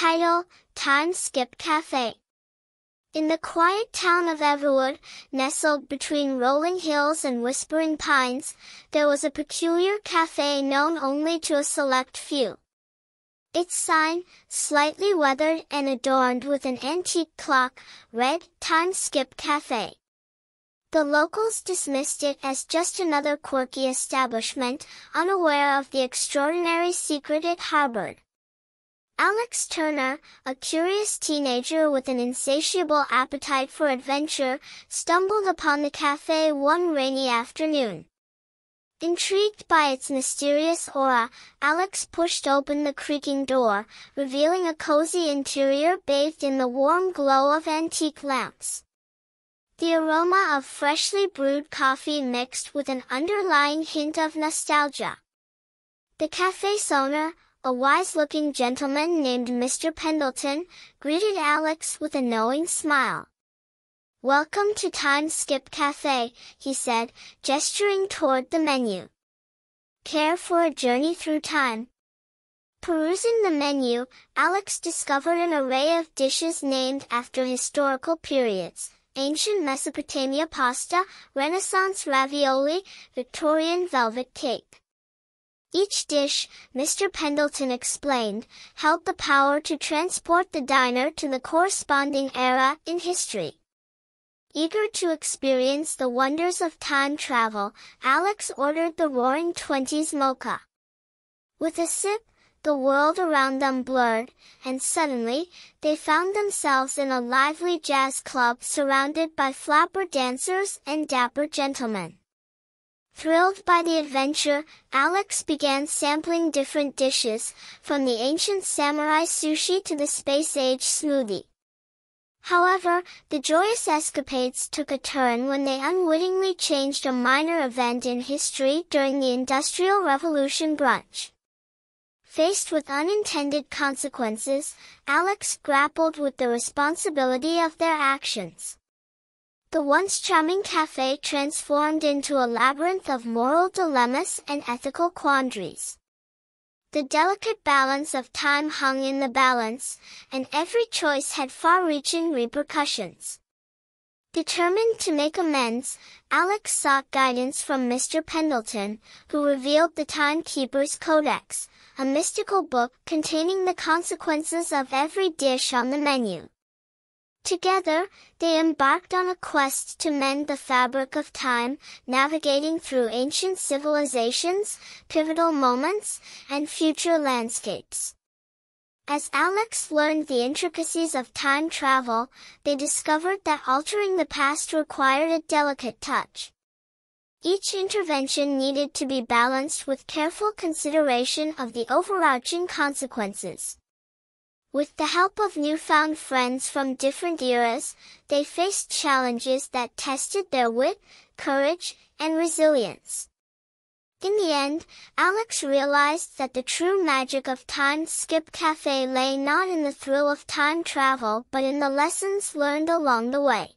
Title, Time Skip Cafe. In the quiet town of Everwood, nestled between rolling hills and whispering pines, there was a peculiar cafe known only to a select few. Its sign, slightly weathered and adorned with an antique clock, read, Time Skip Cafe. The locals dismissed it as just another quirky establishment, unaware of the extraordinary secret it harbored. Alex Turner, a curious teenager with an insatiable appetite for adventure, stumbled upon the cafe one rainy afternoon. Intrigued by its mysterious aura, Alex pushed open the creaking door, revealing a cozy interior bathed in the warm glow of antique lamps. The aroma of freshly brewed coffee mixed with an underlying hint of nostalgia. The cafe's owner, a wise-looking gentleman named Mr. Pendleton, greeted Alex with a knowing smile. Welcome to Time Skip Cafe, he said, gesturing toward the menu. Care for a journey through time? Perusing the menu, Alex discovered an array of dishes named after historical periods, ancient Mesopotamia pasta, Renaissance ravioli, Victorian velvet cake. Each dish, Mr. Pendleton explained, held the power to transport the diner to the corresponding era in history. Eager to experience the wonders of time travel, Alex ordered the Roaring Twenties mocha. With a sip, the world around them blurred, and suddenly, they found themselves in a lively jazz club surrounded by flapper dancers and dapper gentlemen. Thrilled by the adventure, Alex began sampling different dishes, from the ancient samurai sushi to the space-age smoothie. However, the joyous escapades took a turn when they unwittingly changed a minor event in history during the Industrial Revolution brunch. Faced with unintended consequences, Alex grappled with the responsibility of their actions. The once charming cafe transformed into a labyrinth of moral dilemmas and ethical quandaries. The delicate balance of time hung in the balance, and every choice had far-reaching repercussions. Determined to make amends, Alex sought guidance from Mr. Pendleton, who revealed the Timekeeper's Codex, a mystical book containing the consequences of every dish on the menu. Together, they embarked on a quest to mend the fabric of time, navigating through ancient civilizations, pivotal moments, and future landscapes. As Alex learned the intricacies of time travel, they discovered that altering the past required a delicate touch. Each intervention needed to be balanced with careful consideration of the overarching consequences. With the help of newfound friends from different eras, they faced challenges that tested their wit, courage, and resilience. In the end, Alex realized that the true magic of Time Skip Cafe lay not in the thrill of time travel but in the lessons learned along the way.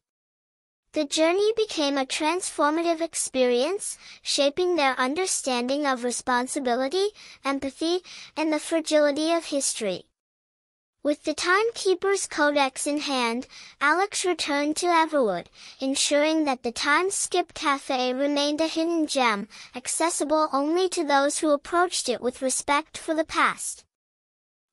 The journey became a transformative experience, shaping their understanding of responsibility, empathy, and the fragility of history. With the timekeeper's codex in hand, Alex returned to Everwood, ensuring that the Time Skip Cafe remained a hidden gem, accessible only to those who approached it with respect for the past.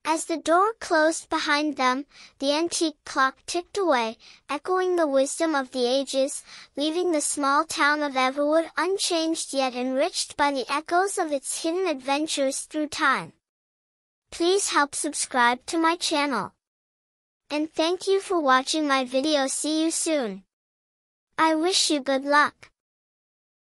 As the door closed behind them, the antique clock ticked away, echoing the wisdom of the ages, leaving the small town of Everwood unchanged yet enriched by the echoes of its hidden adventures through time. Please help subscribe to my channel. And thank you for watching my video see you soon. I wish you good luck.